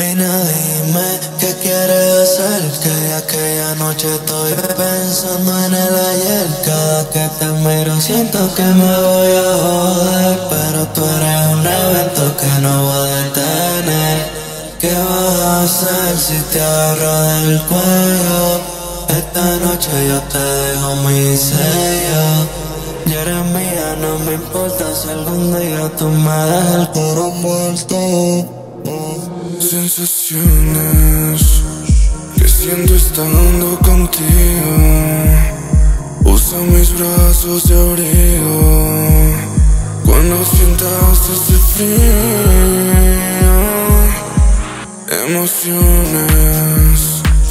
Mina, dime qué quieres hacer Que aquella noche estoy pensando en el ayer. Cada que te miro siento que me voy a joder Pero tú eres un evento que no voy a detener ¿Qué vas a hacer si te agarro del cuello? Esta noche yo te dejo mi sello. Ya eres mía, no me importa si algún día tú me das el coro muerto Sensaciones que siento estando contigo. Usa mis brazos de abrigo cuando sientas ese frío. Emociones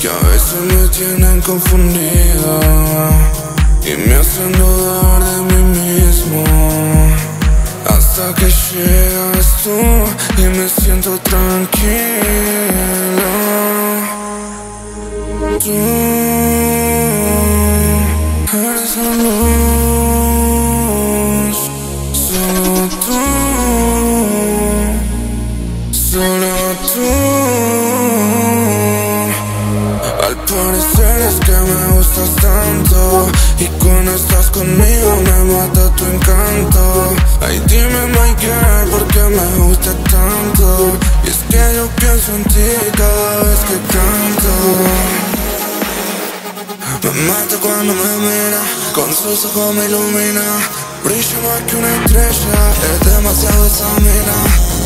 que a veces me tienen confundido y me hacen dudar hasta que llegas tú y me siento tranquilo. Tú eres la luz, solo tú, solo tú. Al parecer es que me y cuando estás conmigo me mata tu encanto. Ay, dime, my girl, ¿por qué me gusta tanto? Y es que yo pienso en ti cada vez que canto. Me mata cuando me mira, con sus ojos me ilumina. Brilla más que una estrella, es demasiado esa mina.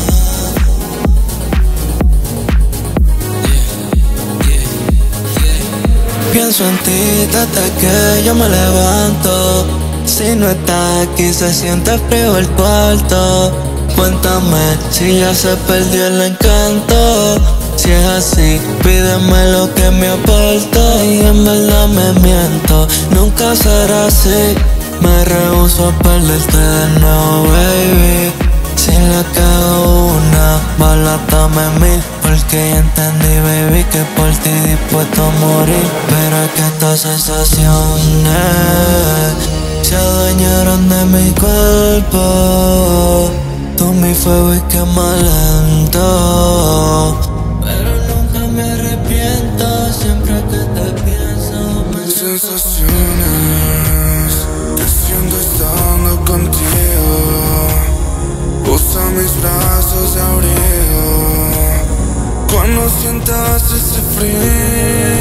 Pienso en ti desde que yo me levanto. Si no estás aquí se siente frío el cuarto. Cuéntame si ya se perdió el encanto. Si es así, pídeme lo que me aporta Y en verdad me miento, nunca será así. Me rehuso a perderte de nuevo, baby. Si le cago una, balátame mil Porque ya entendí, baby, que por ti dispuesto a morir. Pero es que estas sensaciones Se adueñaron de mi cuerpo. Tú mi fuego y quema cuando sientas ese frío.